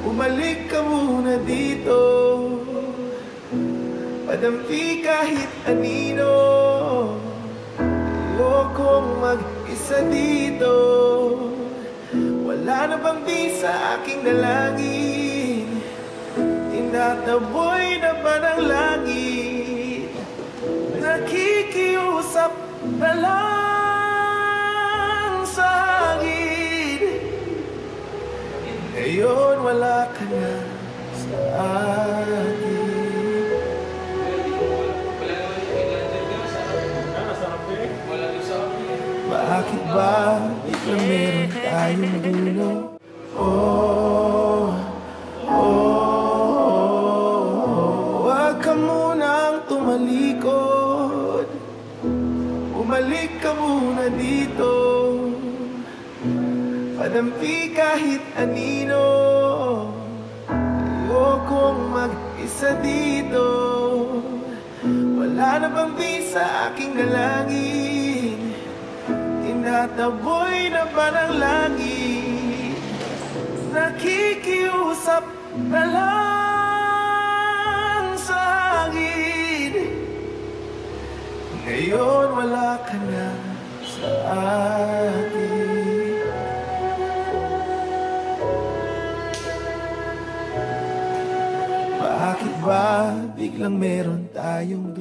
Bumalik ka muna dito. Padampi kahit anino. Ayokong mag-isa dito. Wala na bang di sa aking dalangin? Tinataboy na ba ng langit? Nakikiusap na lang sa hangin Ngayon wala ka na Bakit ba biglang meron tayong dulo? Oh, oh, oh, Huwag ka munang tumalikod. Umalik ka muna dito. Padampi kahit anino. Ayokong mag-isa dito. Wala na bang di aking dalangin Tinataboy na ba ng langit? Nakikiusap na lang sa hangin. Ngayon wala ka na sa akin. Bakit ba biglang meron tayong